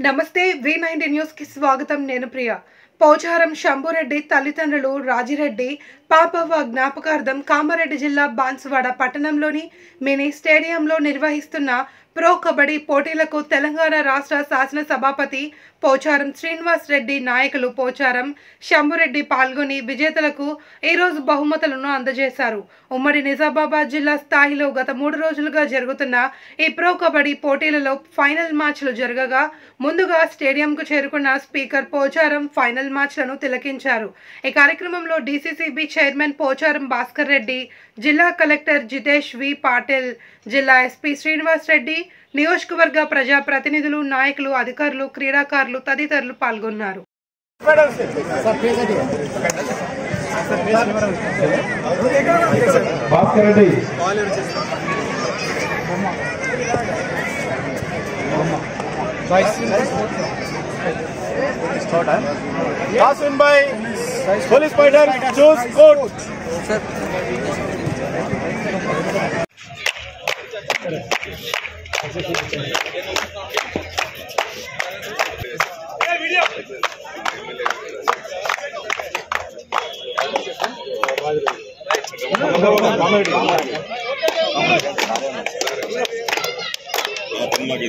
నమస్తే వి నైన్టీ న్యూస్కి స్వాగతం నేను ప్రియ. పోచారం శంభురెడ్డి తల్లిదండ్రులు రాజిరెడ్డి పాపవ్వ జ్ఞాపకార్థం కామారెడ్డి జిల్లా బాన్సువాడ పట్టణంలోని మినీ స్టేడియంలో నిర్వహిస్తున్న ప్రో కబడ్డీ పోటీలకు తెలంగాణ రాష్ట్ర శాసన సభాపతి పోచారం శ్రీనివాస్ రెడ్డి నాయకులు పోచారం శంభురెడ్డి పాల్గొని విజేతలకు ఈరోజు బహుమతులను అందజేశారు. ఉమ్మడి నిజామాబాద్ జిల్లా స్థాయిలో గత మూడు రోజులుగా జరుగుతున్న ఈ ప్రో కబడ్డీ పోటీలలో ఫైనల్ మ్యాచ్లు జరగగా ముందుగా స్టేడియంకు చేరుకున్న స్పీకర్ పోచారం ఫైనల్ మ్యాచ్లను తిలకించారు. ఈ కార్యక్రమంలో డీసీసీబీ చైర్మన్ పోచారం భాస్కర్ రెడ్డి జిల్లా కలెక్టర్ జితేష్ వి పాటిల్ జిల్లా ఎస్పీ శ్రీనివాస్ రెడ్డి నియోజకవర్గ ప్రజా ప్రతినిధులు నాయకులు అధికారులు క్రీడాకారులు తదితరులు పాల్గొన్నారు. Bhaskar Reddy. It's third time. Passed by police fighter. Choose court. Comedy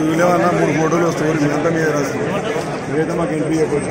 వీళ్ళేమన్నా మూడు ఫోటోలు వస్తాయి మీరంతా మీద రాస్తారు మీరైతే మాకు ఎంట్రీ చెప్పొచ్చు